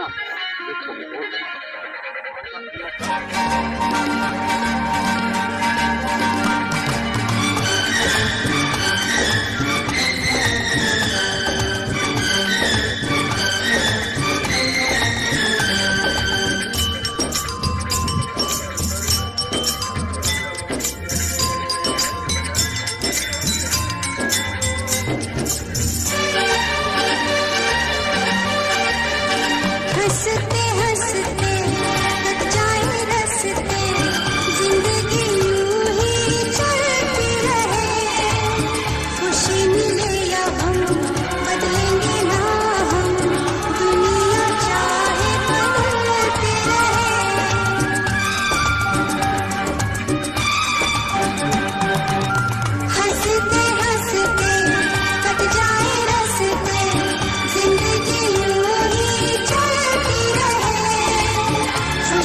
It's going to be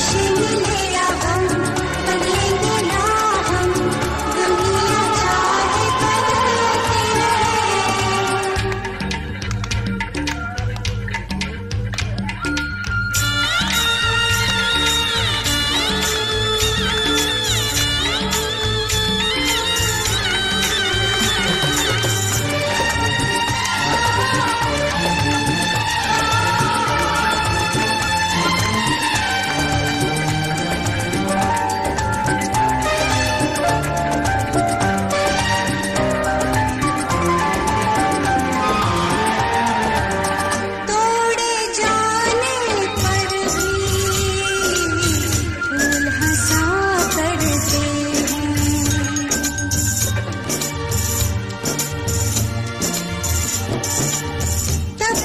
Yes, you will.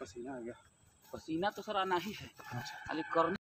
पसीना आ गया। पसीना तो सर आना ही है। अच्छा करना